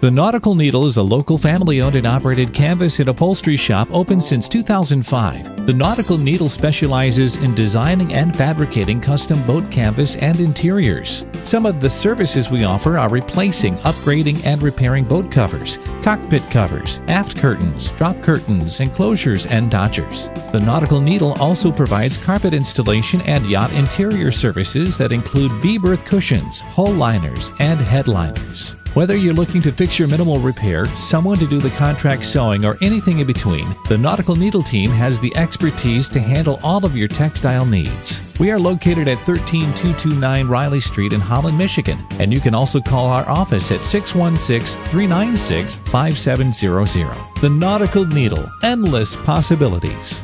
The Nautical Needle is a local family owned and operated canvas and upholstery shop open since 2005. The Nautical Needle specializes in designing and fabricating custom boat canvas and interiors. Some of the services we offer are replacing, upgrading, and repairing boat covers, cockpit covers, aft curtains, drop curtains, enclosures, and dodgers. The Nautical Needle also provides carpet installation and yacht interior services that include V-berth cushions, hull liners, and headliners. Whether you're looking to fix your minimal repair, someone to do the contract sewing, or anything in between, the Nautical Needle team has the expertise to handle all of your textile needs. We are located at 13229 Riley Street in Holland, Michigan, and you can also call our office at 616 396 5700. The Nautical Needle, endless possibilities.